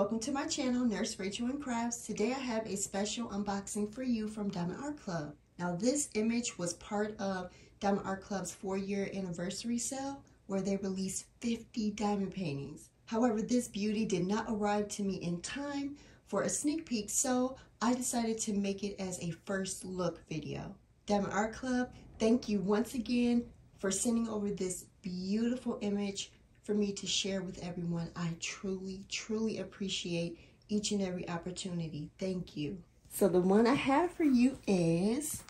welcome to my channel, Nurse Rachel and Crafts. Today I have a special unboxing for you from Diamond Art Club. Now this image was part of Diamond Art Club's four year anniversary sale where they released 50 diamond paintings. However, this beauty did not arrive to me in time for a sneak peek, so I decided to make it as a first look video. Diamond Art Club, thank you once again for sending over this beautiful image for me to share with everyone. I truly, truly appreciate each and every opportunity. Thank you. So the one I have for you is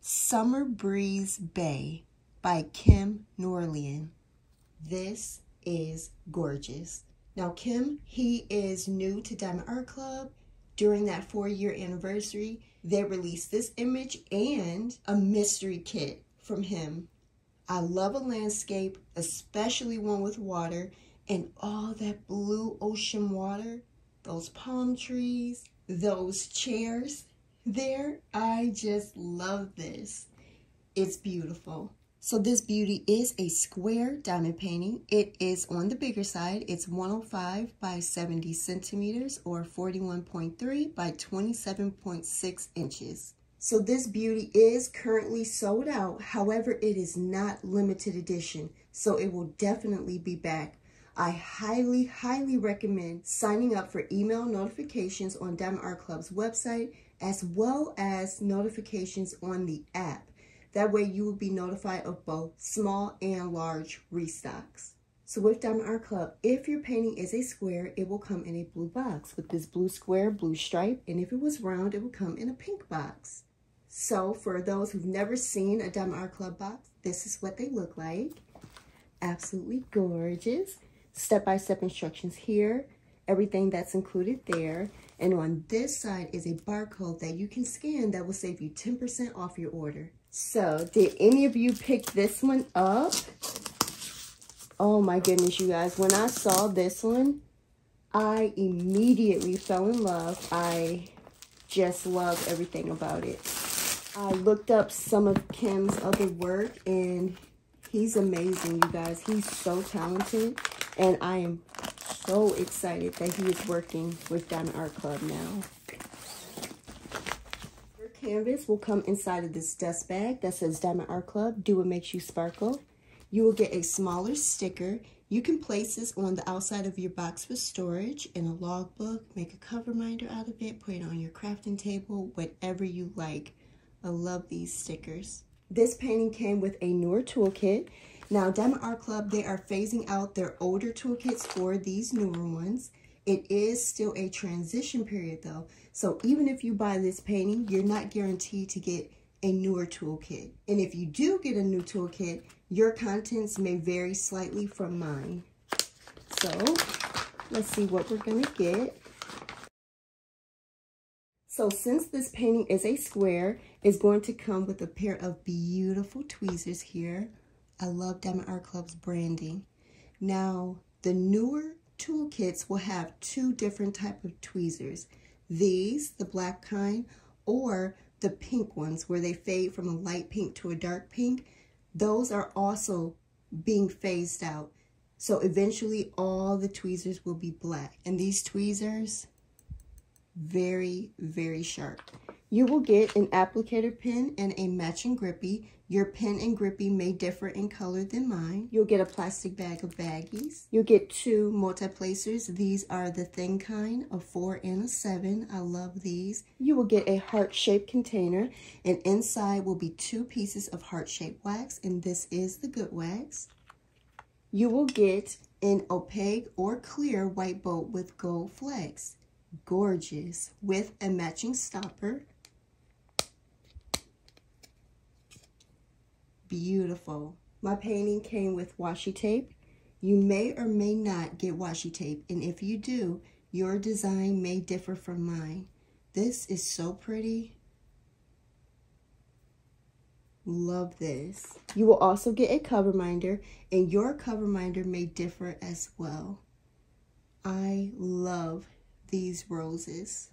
Summer Breeze Bay by Kim Norlien. This is gorgeous. Now Kim, he is new to Diamond Art Club. During that four year anniversary, they released this image and a mystery kit from him I love a landscape, especially one with water, and all that blue ocean water, those palm trees, those chairs there. I just love this. It's beautiful. So this beauty is a square diamond painting. It is on the bigger side. It's 105 by 70 centimeters or 41.3 by 27.6 inches. So this beauty is currently sold out. However, it is not limited edition. So it will definitely be back. I highly, highly recommend signing up for email notifications on Diamond Art Club's website, as well as notifications on the app. That way you will be notified of both small and large restocks. So with Diamond Art Club, if your painting is a square, it will come in a blue box with this blue square, blue stripe. And if it was round, it will come in a pink box. So for those who've never seen a Diamond Art Club box, this is what they look like. Absolutely gorgeous. Step-by-step -step instructions here. Everything that's included there. And on this side is a barcode that you can scan that will save you 10% off your order. So did any of you pick this one up? Oh my goodness, you guys. When I saw this one, I immediately fell in love. I just love everything about it. I looked up some of Kim's other work and he's amazing, you guys. He's so talented and I am so excited that he is working with Diamond Art Club now. Your canvas will come inside of this dust bag that says Diamond Art Club, do what makes you sparkle. You will get a smaller sticker. You can place this on the outside of your box for storage in a logbook, make a cover minder out of it, put it on your crafting table, whatever you like. I love these stickers. This painting came with a newer toolkit. Now, Diamond Art Club, they are phasing out their older toolkits for these newer ones. It is still a transition period though. So even if you buy this painting, you're not guaranteed to get a newer toolkit. And if you do get a new toolkit, your contents may vary slightly from mine. So let's see what we're gonna get. So since this painting is a square, it's going to come with a pair of beautiful tweezers here. I love Diamond Art Club's branding. Now, the newer toolkits will have two different type of tweezers. These, the black kind, or the pink ones where they fade from a light pink to a dark pink. Those are also being phased out. So eventually all the tweezers will be black. And these tweezers, very, very sharp. You will get an applicator pen and a matching grippy. Your pen and grippy may differ in color than mine. You'll get a plastic bag of baggies. You'll get two multi-placers. These are the thin kind, a four and a seven. I love these. You will get a heart-shaped container, and inside will be two pieces of heart-shaped wax, and this is the good wax. You will get an opaque or clear white boat with gold flecks gorgeous with a matching stopper. Beautiful. My painting came with washi tape. You may or may not get washi tape, and if you do, your design may differ from mine. This is so pretty. Love this. You will also get a cover minder, and your cover minder may differ as well. I love these roses.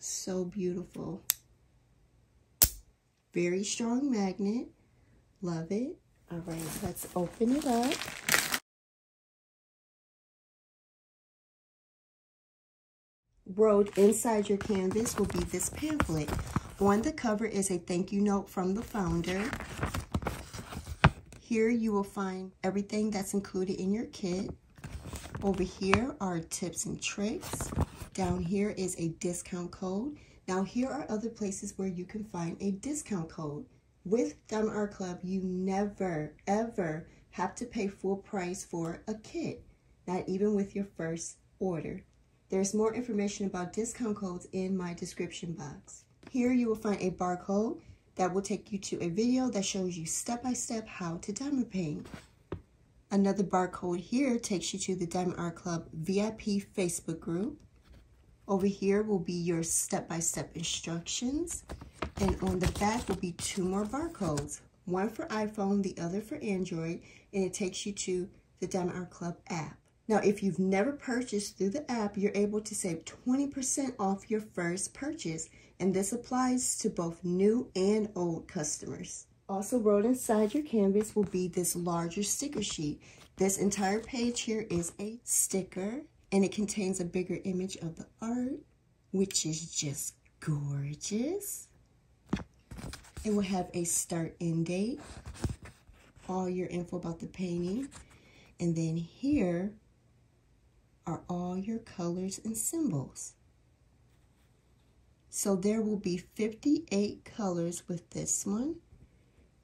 So beautiful. Very strong magnet. Love it. All right, let's open it up. wrote inside your canvas will be this pamphlet. On the cover is a thank you note from the founder. Here you will find everything that's included in your kit. Over here are tips and tricks. Down here is a discount code. Now here are other places where you can find a discount code. With Diamond Art Club, you never, ever have to pay full price for a kit, not even with your first order. There's more information about discount codes in my description box. Here you will find a barcode that will take you to a video that shows you step-by-step -step how to diamond paint. Another barcode here takes you to the Diamond Art Club VIP Facebook group. Over here will be your step-by-step -step instructions. And on the back will be two more barcodes. One for iPhone, the other for Android. And it takes you to the Diamond Art Club app. Now, if you've never purchased through the app, you're able to save 20% off your first purchase. And this applies to both new and old customers. Also rolled inside your canvas will be this larger sticker sheet. This entire page here is a sticker and it contains a bigger image of the art, which is just gorgeous. It will have a start end date, all your info about the painting, and then here are all your colors and symbols. So there will be 58 colors with this one.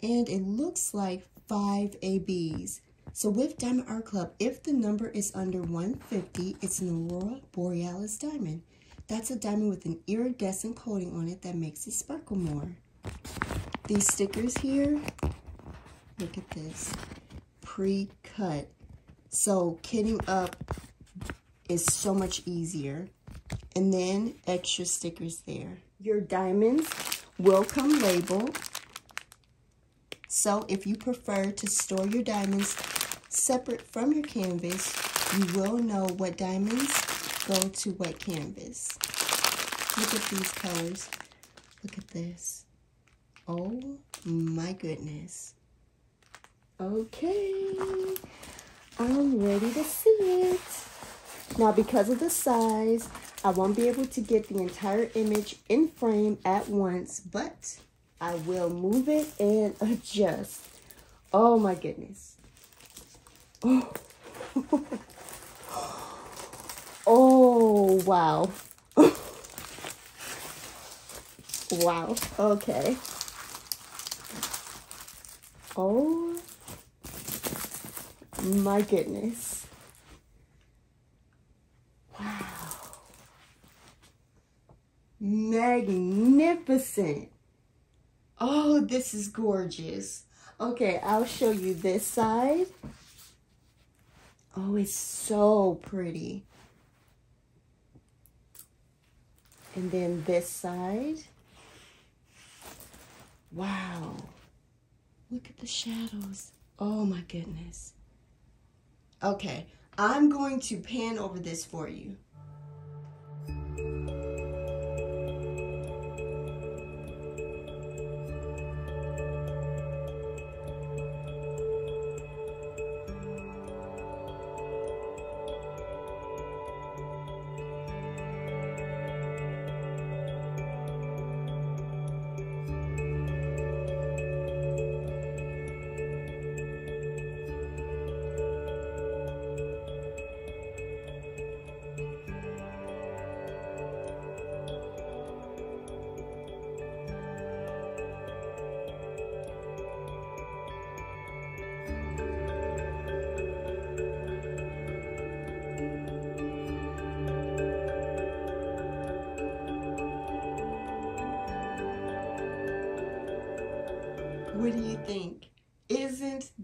And it looks like five ABs. So with Diamond Art Club, if the number is under 150, it's an Aurora Borealis diamond. That's a diamond with an iridescent coating on it that makes it sparkle more. These stickers here, look at this, pre-cut. So kitting up is so much easier. And then extra stickers there. Your diamonds will come labeled. So if you prefer to store your diamonds separate from your canvas, you will know what diamonds go to what canvas. Look at these colors. Look at this. Oh my goodness. Okay, I'm ready to see it. Now, because of the size, I won't be able to get the entire image in frame at once, but I will move it and adjust. Oh my goodness. Oh, wow. wow, okay. Oh my goodness. Wow. Magnificent. Oh, this is gorgeous. Okay, I'll show you this side. Oh, it's so pretty. And then this side. Wow. Look at the shadows. Oh my goodness. Okay, I'm going to pan over this for you.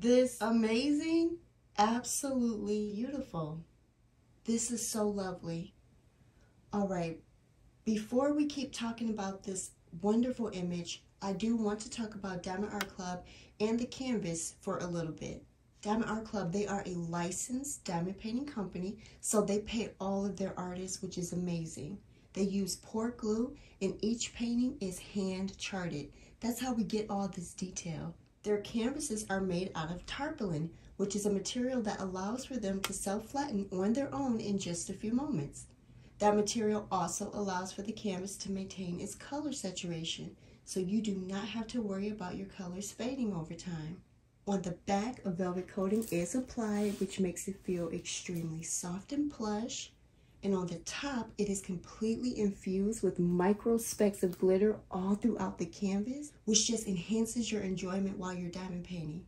This amazing? Absolutely beautiful. This is so lovely. All right, before we keep talking about this wonderful image, I do want to talk about Diamond Art Club and the canvas for a little bit. Diamond Art Club, they are a licensed diamond painting company, so they pay all of their artists, which is amazing. They use port glue, and each painting is hand charted. That's how we get all this detail. Their canvases are made out of tarpaulin, which is a material that allows for them to self-flatten on their own in just a few moments. That material also allows for the canvas to maintain its color saturation, so you do not have to worry about your colors fading over time. On the back, a velvet coating is applied, which makes it feel extremely soft and plush. And on the top, it is completely infused with micro specks of glitter all throughout the canvas, which just enhances your enjoyment while you're diamond painting.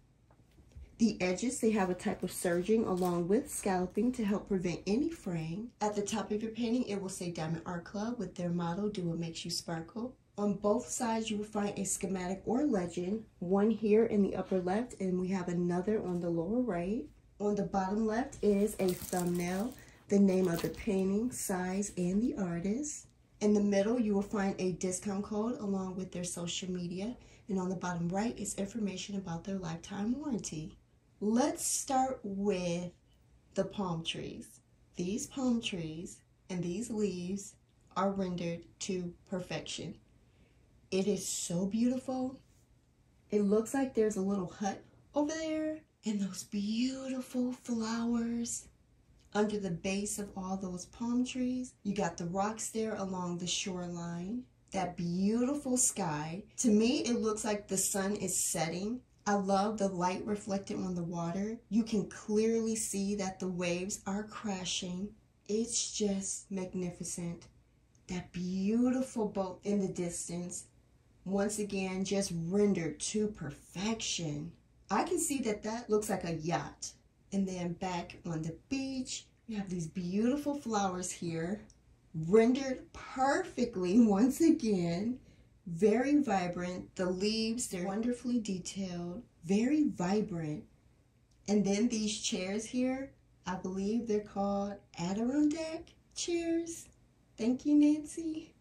The edges, they have a type of serging along with scalloping to help prevent any fraying. At the top of your painting, it will say Diamond Art Club with their motto, do what makes you sparkle. On both sides, you will find a schematic or legend, one here in the upper left, and we have another on the lower right. On the bottom left is a thumbnail, the name of the painting, size, and the artist. In the middle, you will find a discount code along with their social media. And on the bottom right is information about their lifetime warranty. Let's start with the palm trees. These palm trees and these leaves are rendered to perfection. It is so beautiful. It looks like there's a little hut over there and those beautiful flowers under the base of all those palm trees. You got the rocks there along the shoreline. That beautiful sky. To me, it looks like the sun is setting I love the light reflected on the water. You can clearly see that the waves are crashing. It's just magnificent. That beautiful boat in the distance, once again, just rendered to perfection. I can see that that looks like a yacht. And then back on the beach, we have these beautiful flowers here, rendered perfectly once again very vibrant. The leaves, they're wonderfully detailed, very vibrant. And then these chairs here, I believe they're called Adirondack chairs. Thank you, Nancy.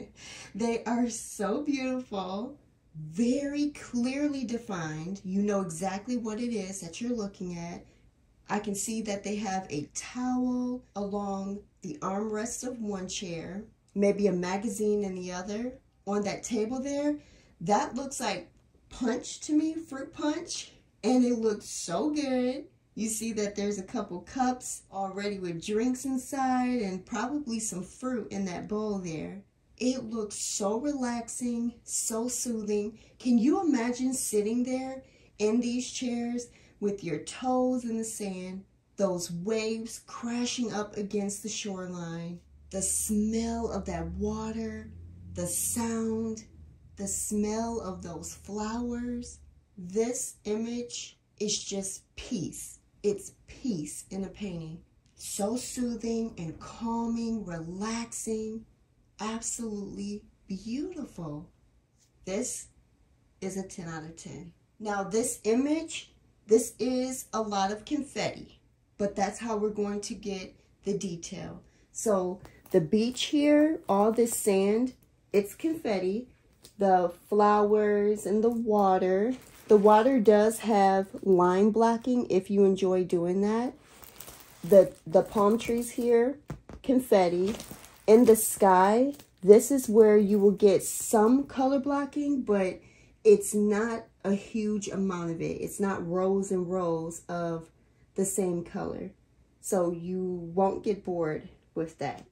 they are so beautiful, very clearly defined. You know exactly what it is that you're looking at. I can see that they have a towel along the armrest of one chair, maybe a magazine in the other, on that table there, that looks like punch to me, fruit punch. And it looks so good. You see that there's a couple cups already with drinks inside and probably some fruit in that bowl there. It looks so relaxing, so soothing. Can you imagine sitting there in these chairs with your toes in the sand, those waves crashing up against the shoreline, the smell of that water, the sound, the smell of those flowers. This image is just peace. It's peace in a painting. So soothing and calming, relaxing, absolutely beautiful. This is a 10 out of 10. Now this image, this is a lot of confetti, but that's how we're going to get the detail. So the beach here, all this sand, it's confetti. The flowers and the water. The water does have line blocking if you enjoy doing that. The, the palm trees here, confetti. In the sky, this is where you will get some color blocking, but it's not a huge amount of it. It's not rows and rows of the same color. So you won't get bored with that.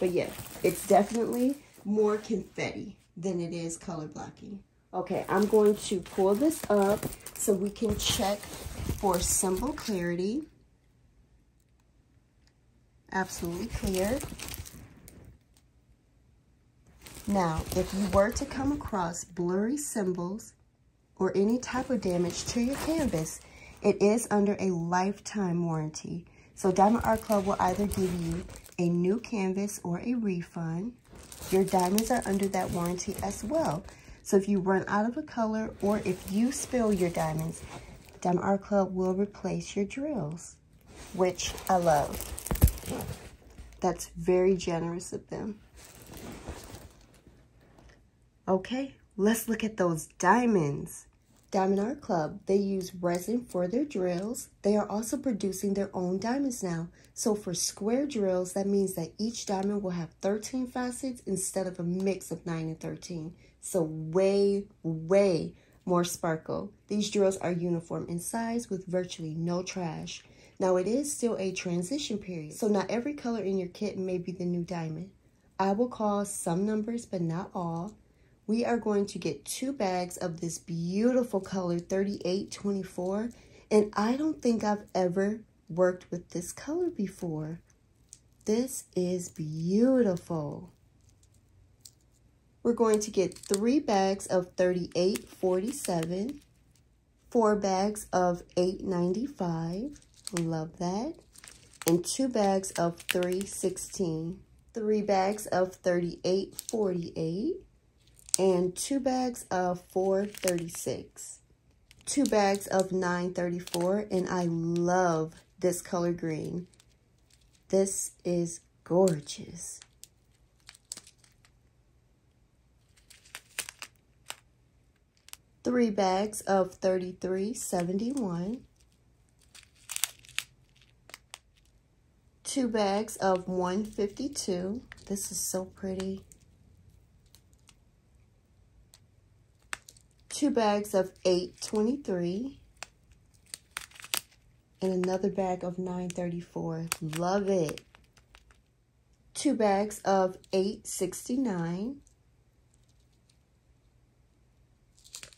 But yeah, it's definitely more confetti than it is color blocking. Okay, I'm going to pull this up so we can check for symbol clarity. Absolutely clear. Now, if you were to come across blurry symbols or any type of damage to your canvas, it is under a lifetime warranty. So Diamond Art Club will either give you a new canvas or a refund. Your diamonds are under that warranty as well. So if you run out of a color or if you spill your diamonds, Diamond Art Club will replace your drills, which I love. That's very generous of them. Okay, let's look at those diamonds. Diamond Art Club, they use resin for their drills. They are also producing their own diamonds now. So for square drills, that means that each diamond will have 13 facets instead of a mix of 9 and 13. So way, way more sparkle. These drills are uniform in size with virtually no trash. Now it is still a transition period, so not every color in your kit may be the new diamond. I will call some numbers, but not all. We are going to get two bags of this beautiful color 3824, and I don't think I've ever worked with this color before. This is beautiful. We're going to get three bags of 3847, four bags of 895, love that, and two bags of 316, three bags of 3848, and two bags of 436, two bags of 934, and I love this color green. This is gorgeous. three bags of 33.71, two bags of 152. This is so pretty. Two bags of 823 and another bag of 934. Love it. Two bags of 869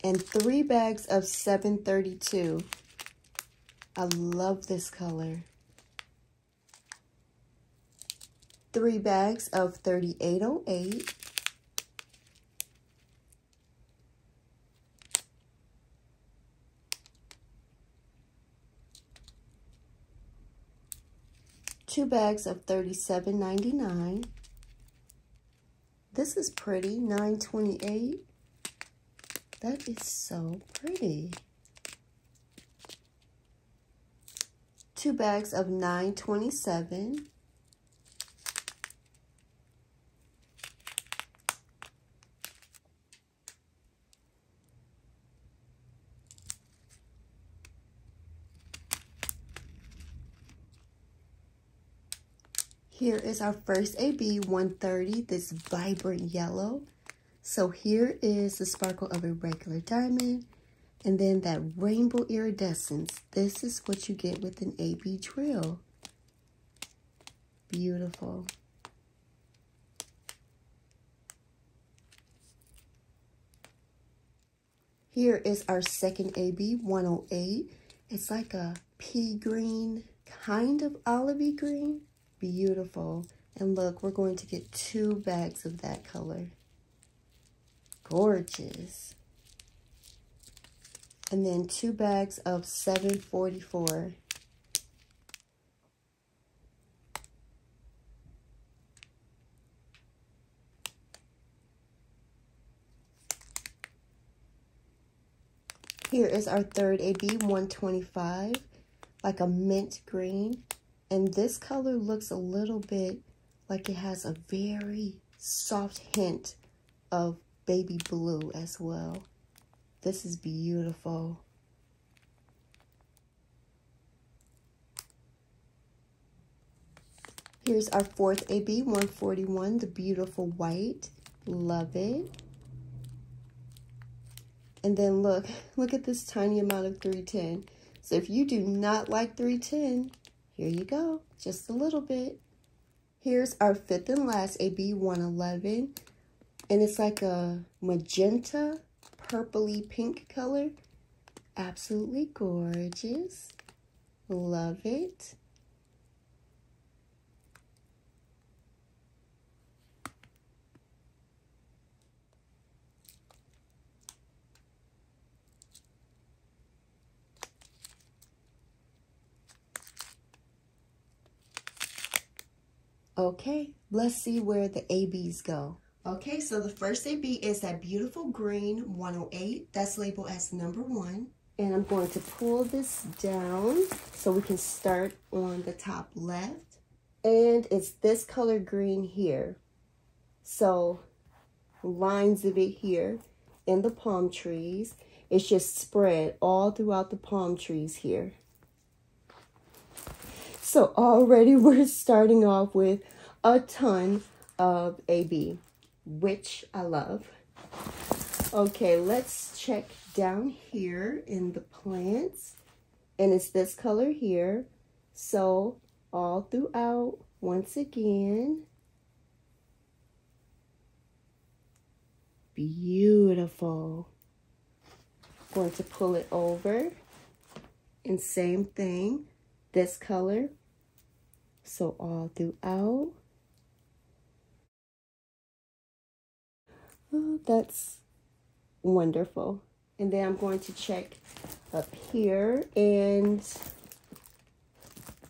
and three bags of 732. I love this color. Three bags of 3808. Two bags of 37.99. This is pretty, 928. That is so pretty. Two bags of 927. Here is our first AB 130, this vibrant yellow. So here is the sparkle of a regular diamond. And then that rainbow iridescence. This is what you get with an AB drill. Beautiful. Here is our second AB 108. It's like a pea green, kind of olivey green. Beautiful. And look, we're going to get two bags of that color gorgeous. And then two bags of 744. Here is our third AB 125, like a mint green. And this color looks a little bit like it has a very soft hint of baby blue as well. This is beautiful. Here's our fourth AB 141, the beautiful white. Love it. And then look, look at this tiny amount of 310. So if you do not like 310, here you go, just a little bit. Here's our fifth and last AB 111. And it's like a magenta, purpley pink color. Absolutely gorgeous. Love it. Okay, let's see where the ABs go. Okay, so the first AB is that beautiful green 108. That's labeled as number one. And I'm going to pull this down so we can start on the top left. And it's this color green here. So lines of it here in the palm trees. It's just spread all throughout the palm trees here. So already we're starting off with a ton of AB which I love. Okay, let's check down here in the plants. And it's this color here. So all throughout, once again, beautiful. Going to pull it over and same thing, this color. So all throughout. Oh, that's wonderful. And then I'm going to check up here and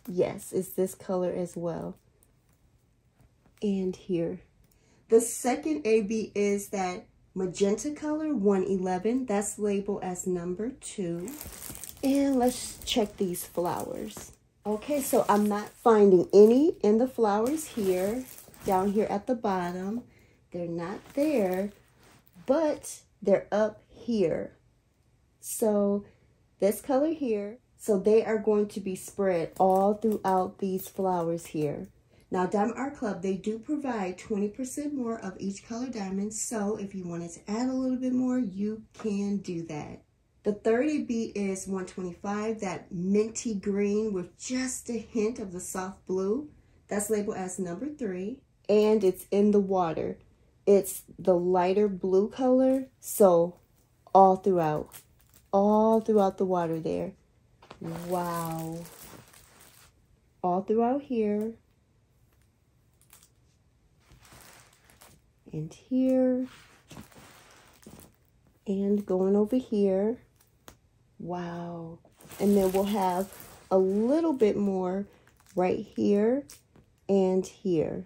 yes, it's this color as well. And here. The second AB is that magenta color 111. That's labeled as number two. And let's check these flowers. Okay, so I'm not finding any in the flowers here, down here at the bottom. They're not there, but they're up here. So this color here, so they are going to be spread all throughout these flowers here. Now, Diamond Art Club, they do provide 20% more of each color diamond. So if you wanted to add a little bit more, you can do that. The 30B is 125, that minty green with just a hint of the soft blue. That's labeled as number three. And it's in the water. It's the lighter blue color. So all throughout, all throughout the water there. Wow. All throughout here. and here and going over here wow. And then we'll have a little bit more right here and here.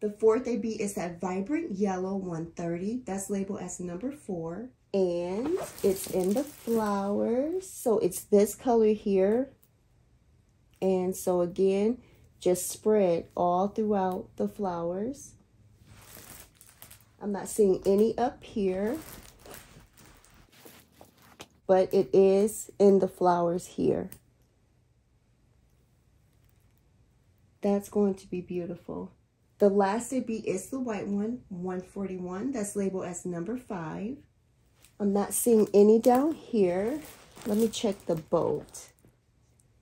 The fourth AB is that vibrant yellow 130 that's labeled as number four. And it's in the flowers. So it's this color here. And so again just spread all throughout the flowers. I'm not seeing any up here, but it is in the flowers here. That's going to be beautiful. The last AB is the white one, 141. That's labeled as number five. I'm not seeing any down here. Let me check the boat.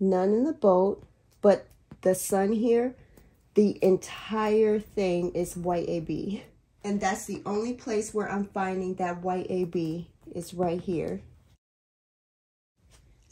None in the boat, but the sun here, the entire thing is white AB. And that's the only place where I'm finding that white AB is right here.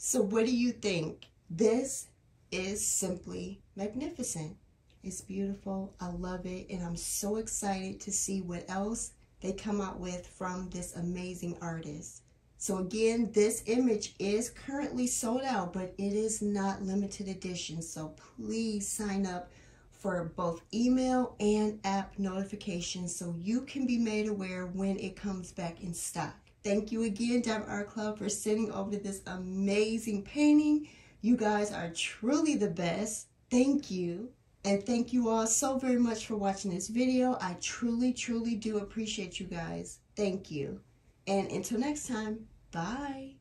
So what do you think? This is simply magnificent. It's beautiful. I love it. And I'm so excited to see what else they come out with from this amazing artist. So again, this image is currently sold out, but it is not limited edition. So please sign up for both email and app notifications so you can be made aware when it comes back in stock. Thank you again, Diamond Art Club, for sending over this amazing painting. You guys are truly the best. Thank you. And thank you all so very much for watching this video. I truly, truly do appreciate you guys. Thank you. And until next time, bye.